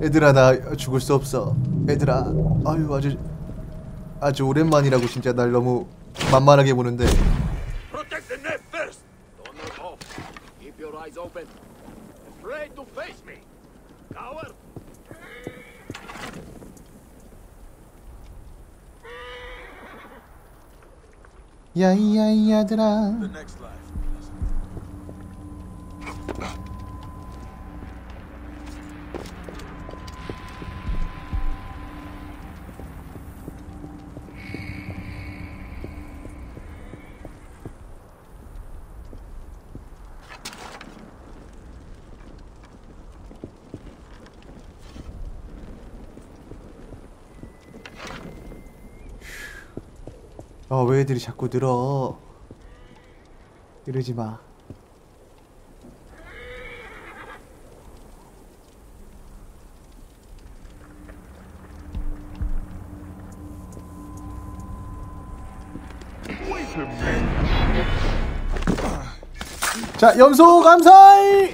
얘들아 나 죽을 수 없어 얘들아 아유 아주 아주 오랜만이라고 진짜 날 너무 만만하게 보는데 Protect the net first! Don't look off. Keep your eyes open. Afraid to face me. Coward! 야이야이 야들아 아 왜 애들이 자꾸 늘어? 이러지 마. 자, 염소 감사히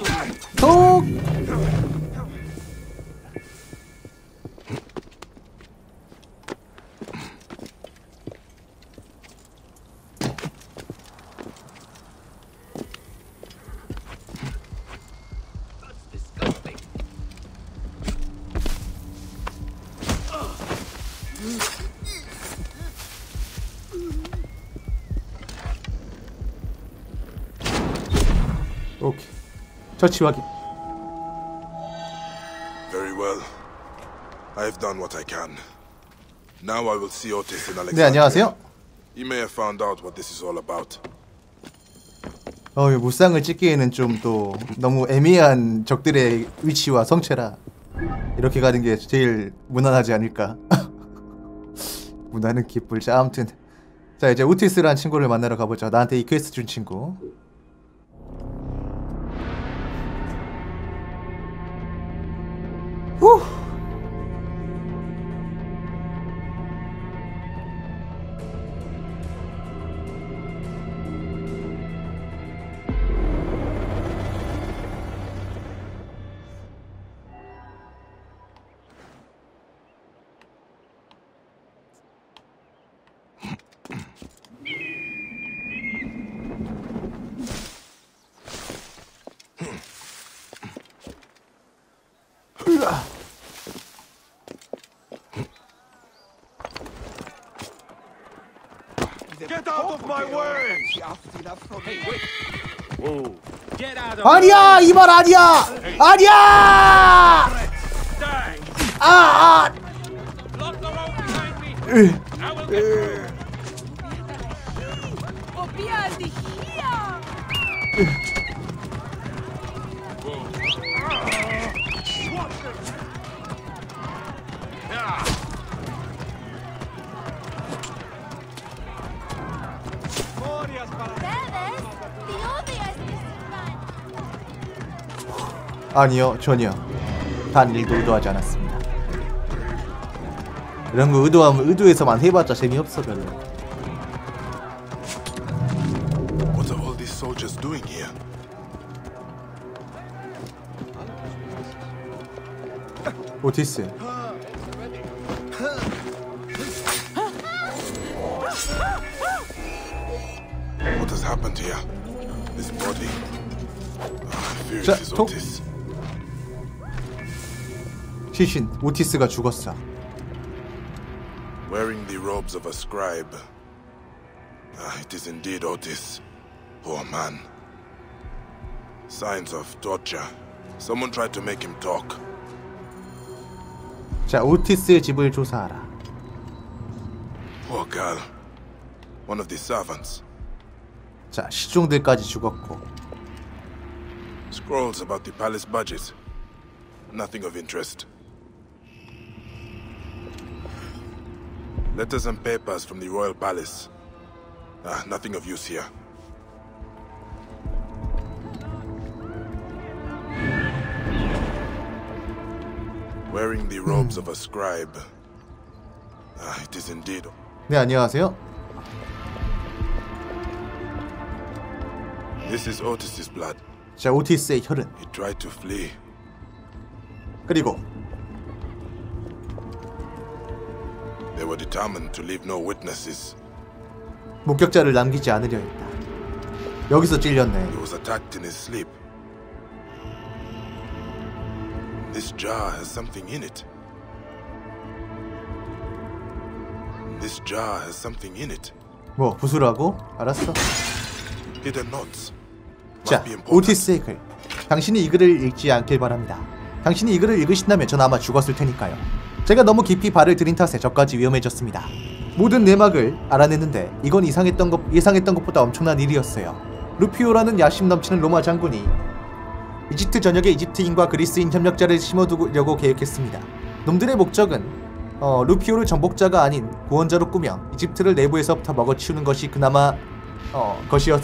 오케이. 처치 확인. Very well. I've done what I can. Now I will see Otis in Alexandria. 네, 안녕하세요. He may have found out what this is all about. 어, 이 무쌍을 찍기에는 좀 또 너무 애매한 적들의 위치와 성체라 이렇게 가는 게 제일 무난하지 않을까. 무난은 기쁠. 자, 아무튼 자 이제 오티스라는 친구를 만나러 가보자. 나한테 이 퀘스트 준 친구. Whew. 아니야 이 말 아니야. 아니야. Dang! 아, 아. 아니요 전혀 단 일도 의도하지 않았습니다 이런 거 의도하면 의도해서만 해봤자 재미없어 별로 What are all these soldiers doing here? 오티스 What has happened here? This body. Ah, I fear it Ja, is to- Otis. 시신 오티스가 죽었어 Wearing the robes of a scribe. Ah, it is indeed Otis. Poor man. Signs of torture. Someone tried to make him talk. 자 오티스의 집을 조사하라 Poor girl. One of the servants. 자 시종들까지 죽었고 Scrolls about the palace budget. Nothing of interest. Letters and papers from the royal palace. Ah, nothing of use here. Wearing the robes of a scribe. Ah, it is indeed. 네 안녕하세요 This is Otis's blood. 자 오티스의 혈흔 He tried to flee. 그리고 They were determined to leave no witnesses. 목격자를 남기지 않으려 했다. 여기서 찔렸네. He was attacked in his sleep. This jar has something in it. This jar has something in it. 뭐 부수라고? 알았어. Hidden notes. 자. 오티스의 글. 당신이 이 글을 읽지 않길 바랍니다. 당신이 이 글을 읽으신다면 전 아마 죽었을 테니까요. 제가 너무 깊이 발을 들인 탓에 저까지 위험해졌습니다. 모든 내막을 알아냈는데 이건 이상했던 것, 예상했던 것보다 엄청난 일이었어요. 루피오라는 야심 넘치는 로마 장군이 이집트 전역에 이집트인과 그리스인 협력자를 심어두려고 계획했습니다. 놈들의 목적은 어, 루피오를 정복자가 아닌 구원자로 꾸며 이집트를 내부에서부터 먹어치우는 것이 그나마 어, 것이었,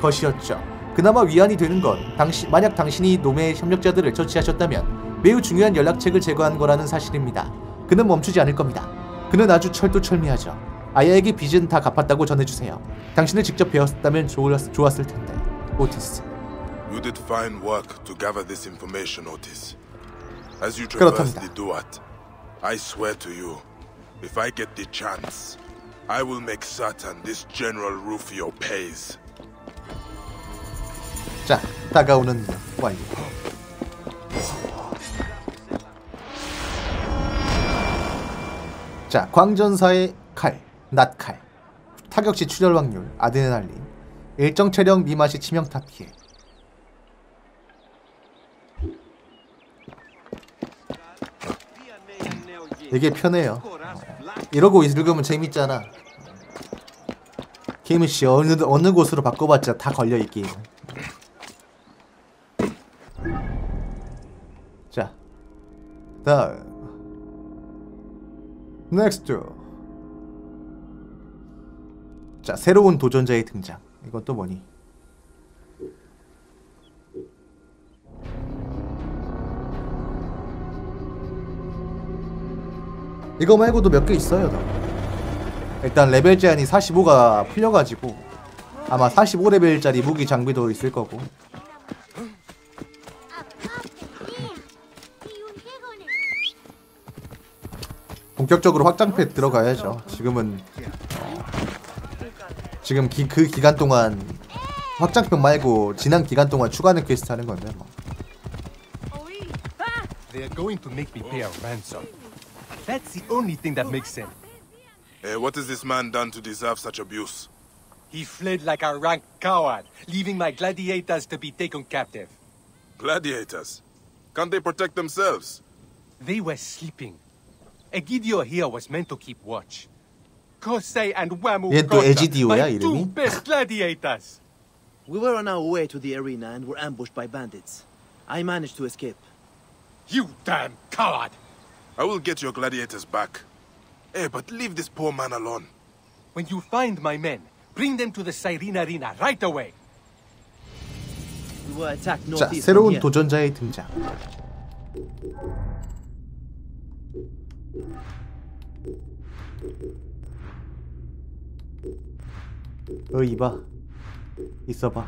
것이었죠. 그나마 위안이 되는 건 당시, 만약 당신이 놈의 협력자들을 처치하셨다면 매우 중요한 연락책을 제거한 거라는 사실입니다. 그는 멈추지 않을 겁니다. 그는 아주 철두철미하죠. 아야에게 빚은 다 갚았다고 전해주세요. 당신을 직접 배웠다면 좋았, 좋았을 텐데. 오티스. You did fine work to gather this information, Otis. As you traverse the Duat, I swear to you, if I get the chance, I will make certain this General Rufio pays. 자, 다가오는 완료. 자, 광전사의 칼, 낫칼, 타격시 출혈 확률, 아드레날린, 일정 체력 미만시 치명타 피해. 되게 편해요. 이러고 읽으면 재밌잖아. 게임은 씨 어느 어느 곳으로 바꿔봤자 다 걸려 이게 자, 다음. Next. 자, 새로운 도전자의 등장. 이건 또 뭐니? 이거 말고도 몇 개 있어요. 더. 일단 레벨 제한이 45가 풀려가지고 아마 45레벨짜리 무기 장비도 있을 거고 본격적으로 확장팩 들어가야죠. 지금은 어, 지금 기, 그 기간 동안 확장팩 말고 지난 기간 동안 추가하는 퀘스트 하는 건데 뭐. They are going to make me pay a ransom. That's the only thing that makes sense. Eh, what has this man done to deserve such abuse? He fled like a rank coward, leaving my gladiators to be taken captive. Gladiators. Can't they protect themselves? They were sleeping. Egidio here was meant to keep watch. Kosei and Wamu 얘는 또 Kota, 에지디오야, my two 이름이? best gladiators. We were on our way to the arena and were ambushed by bandits. I managed to escape. You damn coward! I will get your gladiators back. Eh, but leave this poor man alone. When you find my men, bring them to the Cyrene Arena right away. We were attacked 자, northeast from 새로운 here. 도전자의 등장. 어 이봐 있어봐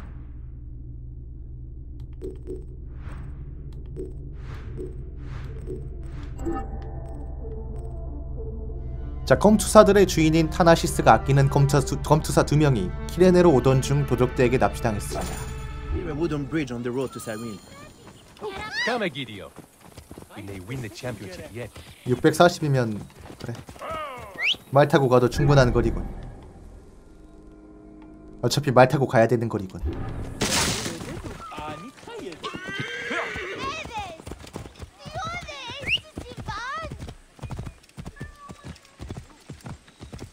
자 검투사들의 주인인 타나시스가 아끼는 검투사, 검투사 두 명이 키레네로 오던 중 도적대에게 납치당했습니다 Near a wooden bridge on the road to Cyrene. Come, Egidio. We may win the championship yet. 640이면 그래 말 타고 가도 충분한 거리군 어차피 말 타고 가야 되는 거리군.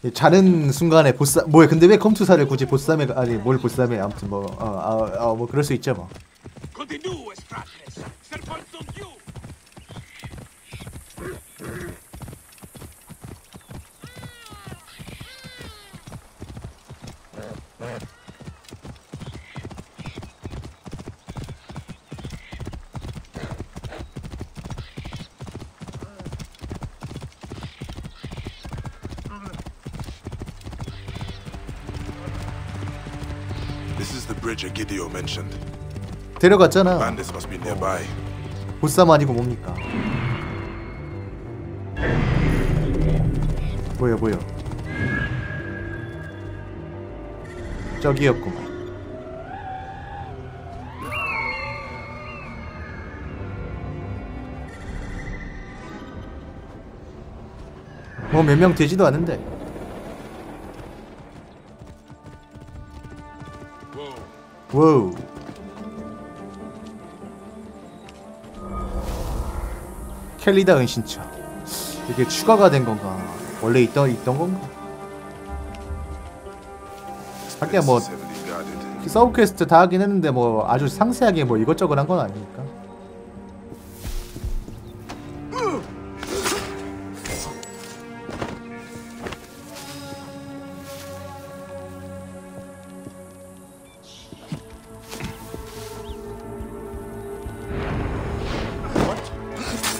이 자는 순간에 보쌈 뭐야 근데 왜 컴투사를 굳이 보쌈에 가- 아니 뭘 보쌈에 아무튼 뭐어뭐 어, 어, 뭐 그럴 수 있죠 뭐 Bridge Egidio mentioned. 데려갔잖아 Bandits must be nearby. 보쌈 아니고 뭡니까 뭐야 뭐야 저기였구만 뭐 몇 명 되지도 않은데 와우 켈리다 은신처. 이게 추가가 된 건가? 원래 있던 있던 건가? 하긴 뭐. 서브 퀘스트 다 하긴 했는데 뭐 아주 상세하게 뭐 이것저것 한 건 아니니까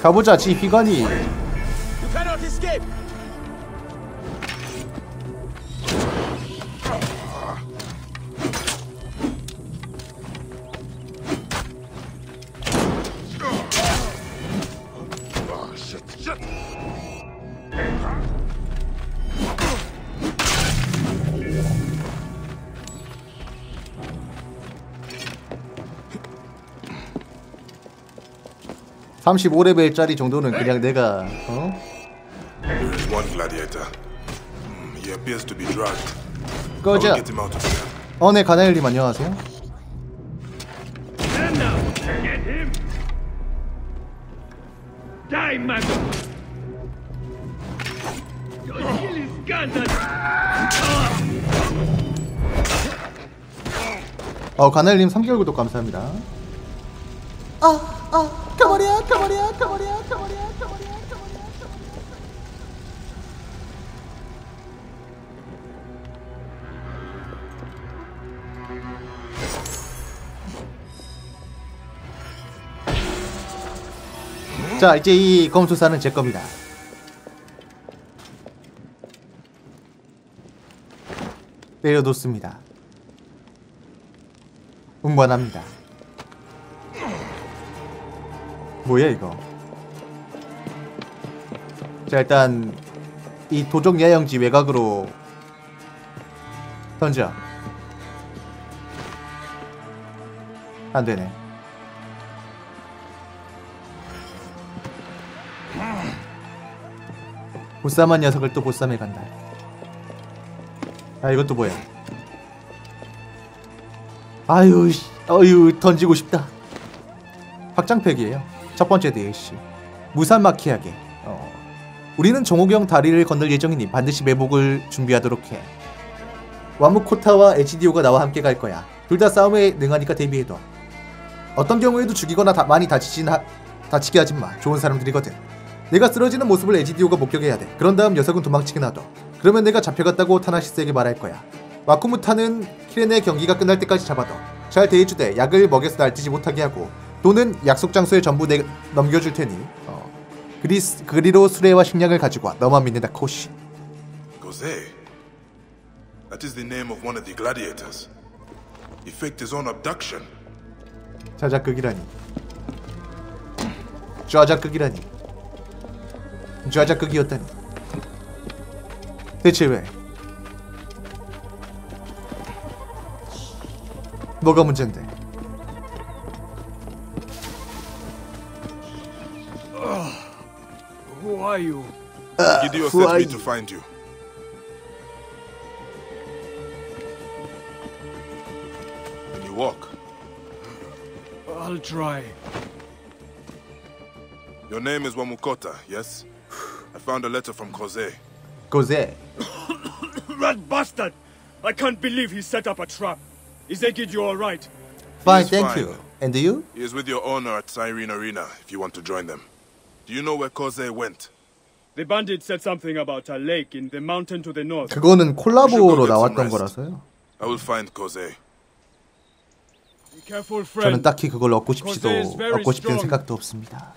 가보자 지휘관이 35레벨짜리 정도는 그냥 내가 어? Hmm, 꺼져. 어네 가나엘님 안녕하세요! 어 가나엘님 3개월 구독 감사합니다 아아 가버려 가버려 가버려 가버려 자 이제 이 검수사는 제 겁니다. 내려놓습니다. 운반합니다 뭐야 이거? 자 일단 이 도적 야영지 외곽으로 던져. 안되네. 보쌈한 녀석을 또 보쌈해 간다. 아 이것도 뭐야? 아유 씨, 어유 던지고 싶다. 확장팩이에요 첫 번째 DLC 무산 마키하게. 어. 우리는 정호경 다리를 건널 예정이니 반드시 매복을 준비하도록 해. 와무코타와 에지디오가 나와 함께 갈 거야. 둘 다 싸움에 능하니까 대비해둬. 어떤 경우에도 죽이거나 다, 많이 다치진 하, 다치게 하지 마. 좋은 사람들이거든. 내가 쓰러지는 모습을 에지디오가 목격해야 돼. 그런 다음 녀석은 도망치게 놔둬. 그러면 내가 잡혀갔다고 타나시스에게 말할 거야. 와쿠무타는 키렌의 경기가 끝날 때까지 잡아둬. 잘 대해주되 약을 먹여서 날뛰지 못하게 하고 또는 약속 장소에 전부 내 넘겨줄 테니 어. 그리, 그리로 수레와 식량을 가지고 와 너만 믿는다 코시 Jose. That is the name of one of the gladiators. He faked his own abduction. 자작극이라니 좌작극이라니 좌작극이었다니 대체 왜 뭐가 문제인데 are you? Ah, Gideon who sent me you? to find you. Can you walk? Mm. I'll try. Your name is Wamukota, yes? I found a letter from Jose. 고세 That bastard! I can't believe he set up a trap. Is Egidio alright? fine He's thank fine. you and you? He is with your owner at Cyrene Arena if you want to join them. Do you know where Jose went? The bandit said something about a lake in the mountain to the north. 그거는 콜라보로 나왔던. 거라서요 I will find Jose. Be careful, 저는 friend. 딱히 그걸 얻고 싶지도 Jose is very 얻고 싶은 strong. 생각도 없습니다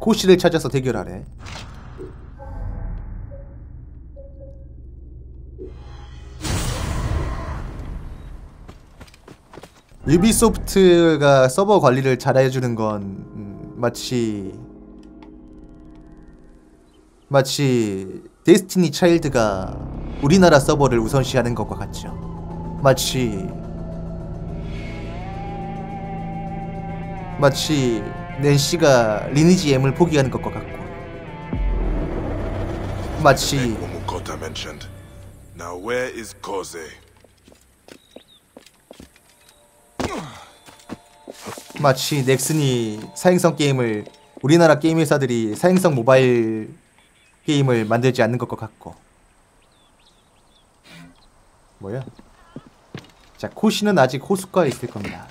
코시를 찾아서 대결하래 유비소프트가 서버 관리를 잘 해주는 건 음, 마치 마치 데스티니 차일드가 우리나라 서버를 우선시하는 것과 같죠. 마치 마치 낸시가 리니지 M을 포기하는 것과 같고 마치. Now where is Koze? 마치 넥슨이 사행성 게임을 우리나라 게임 회사들이 사행성 모바일 게임을 만들지 않는 것과 같고 뭐야? 자 코시는 아직 호숫가에 있을 겁니다.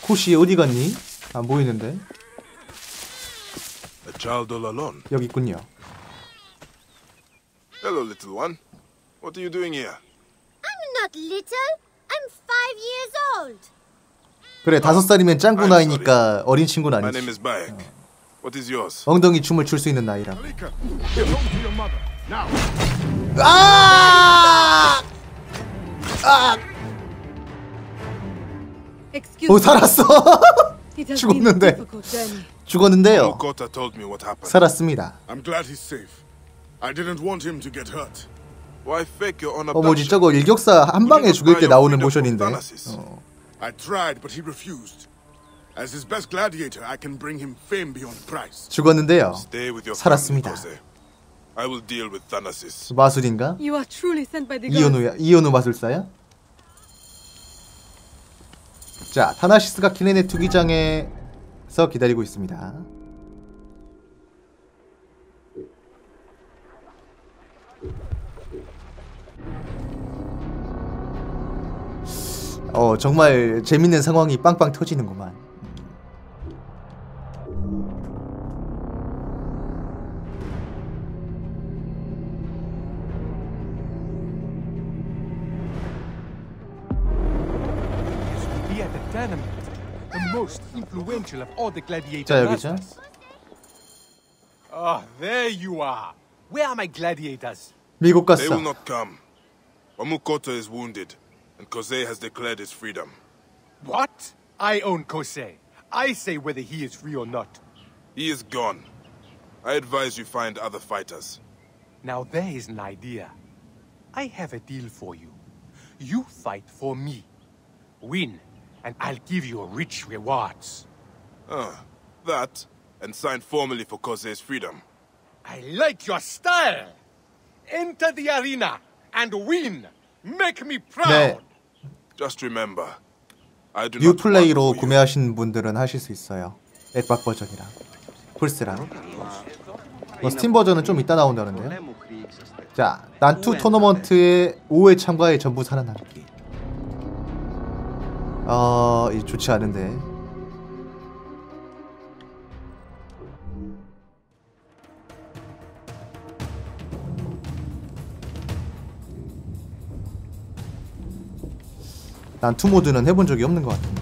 코시 어디 갔니? 안 보이는데 child all alone. 여기 있군요. Hello, little one. What are you doing here? I'm not little. I'm five years old. 그래 다섯 살이면 짱구 나이니까 어린 친구는 My 아니지. name is Bayek. What is yours? 엉덩이 춤을 출 수 있는 나이라. Alika, get home to your mother. Now. 아! Excuse 오 살았어. 죽었는데. 죽었는데요. Umukota told me what happened. 살았습니다. I'm glad he's safe. I didn't want him to get hurt. Why fake your own 어 뭐지? 저거 일격사 한 방에 죽을 때 나오는 모션인데. 어. I tried, but he refused. As his best gladiator, I can bring him fame beyond price. 죽었는데요. Stay with your 살았습니다. I will deal with Thanasis. 마술인가? You are truly sent by the gods. 이현우야 이현우 마술사야? 자 타나시스가 키네네 투기장에서 기다리고 있습니다. 어 정말 재밌는 상황이 빵빵 터지는구만. 자, 여기죠. Oh, there you are. Where are my gladiators? 미국 They will 갔어. not come. Omukota is wounded, and Koze has declared his freedom. What? I own Kosei. I say whether he is free or not. He is gone. I advise you find other fighters. Now there is an idea. I have a deal for you. You fight for me. Win, and I'll give you rich rewards. Ah, that, and sign formally for Koze's freedom. I like your style. Enter the arena and win. Make me proud. 뉴 not 플레이로 want for you. 구매하신 분들은 하실 수 있어요. 앱박 버전이랑 플스랑. 뭐 스팀 버전은 좀 이따 나온다는데요. 자, 난투 토너먼트에 5회 참가에 전부 살아남기. 어, 이 좋지 않은데. 난 투 모드는 해본 적이 없는 것 같은데.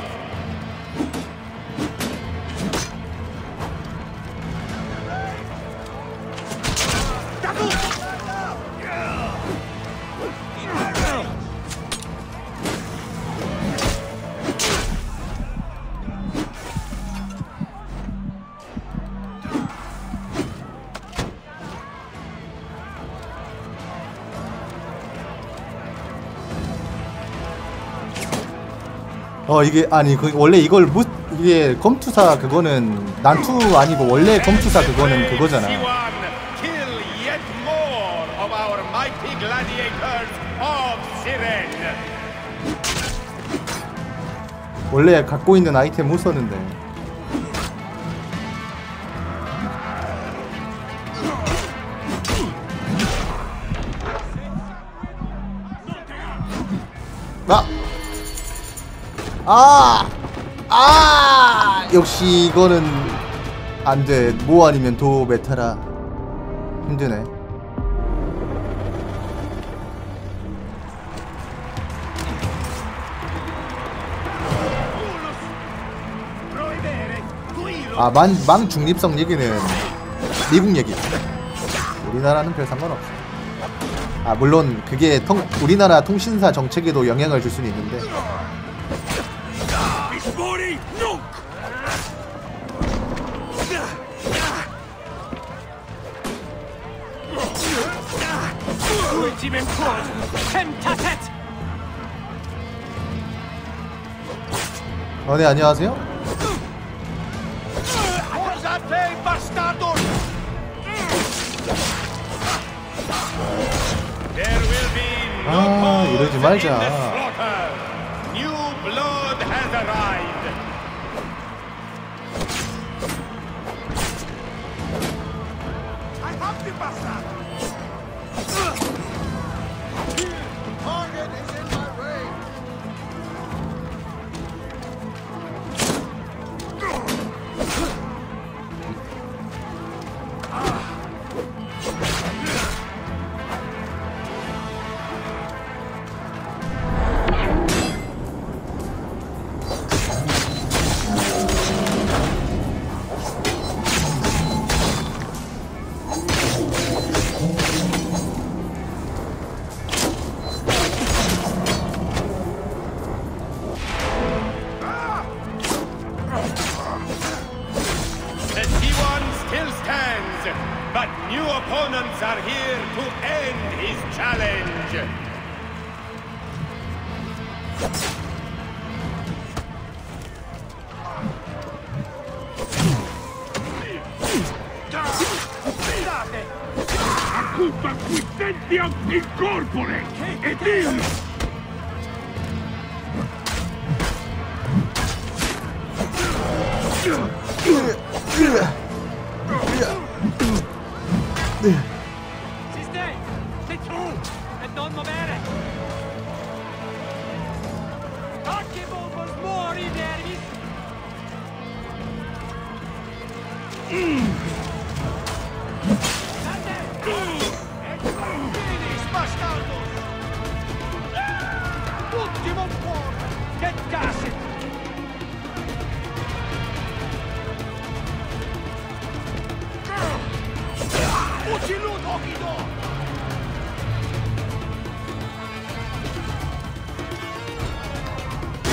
어 이게 아니 그 원래 이걸 무 이게 검투사 그거는 난투 아니고 원래 검투사 그거는 그거잖아. 원래 갖고 있는 아이템 못 썼는데. 아! 아! 역시 이거는 안 돼. 뭐 아니면 도 메타라. 힘드네. 아, 만, 망 중립성 얘기는 미국 얘기. 우리나라는 별 상관없어. 아, 물론 그게 통, 우리나라 통신사 정책에도 영향을 줄 수는 있는데. Ultimate force, Temptatet! 어, 네, 안녕하세요. Be no 아, 이러지 말자. Fuoco! Che cazzo! Ucciluto, Okido!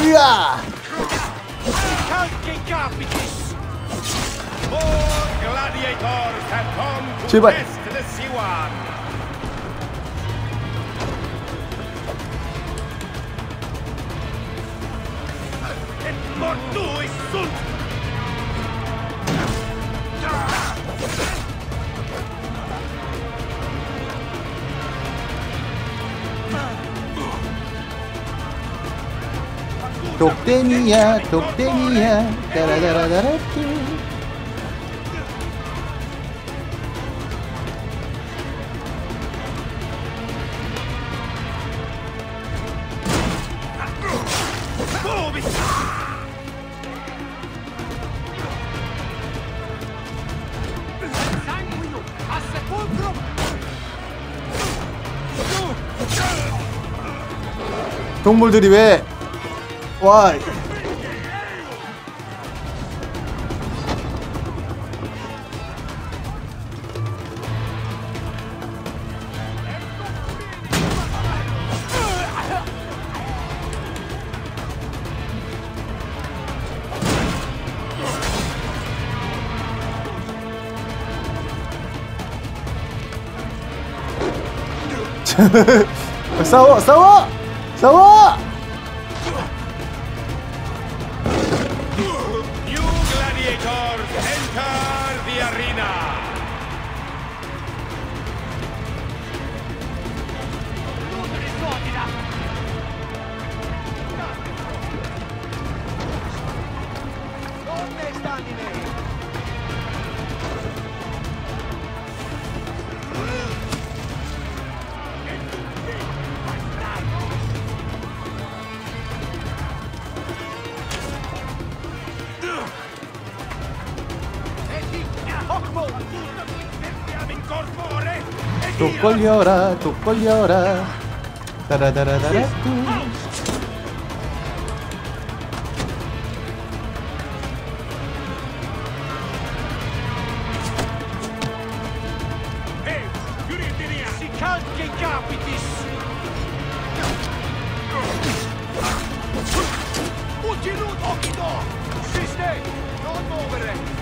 으아! Calci capitis! More gladiators have come to 독대미야, 독대미야, sepulcro! 동물들이 왜? 와. 싸워, up with this. What you doing, Okie Dog? Sister, don't over it.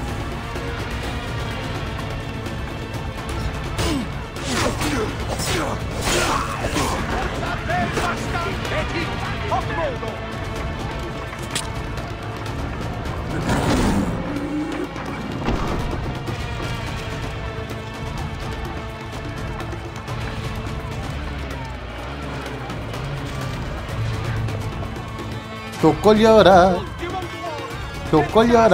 독 걸려라 독 걸려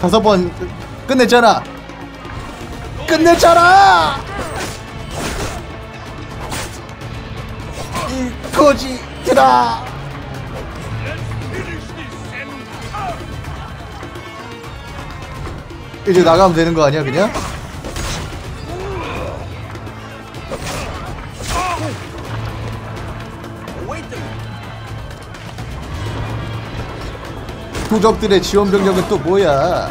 다섯 번 끝냈잖아. 끝냈잖아. 이 거지들아. 이제 나가면 되는 거 아니야 그냥? 도적들의 지원 병력은 또 뭐야?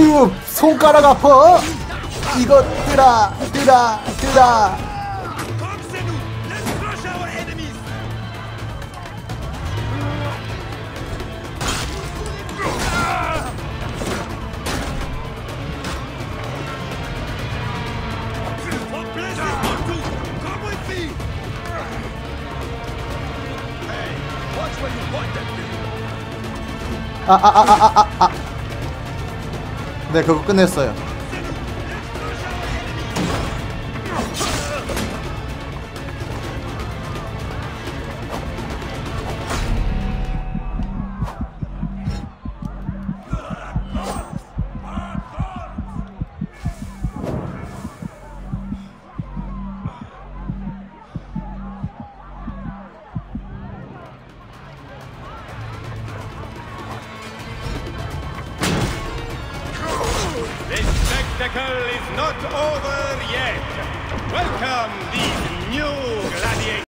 아유 손가락 아파. 이것들아, 들아, 들아. 아, 아, 아, 아, 아, 아. 네, 그거 끝냈어요.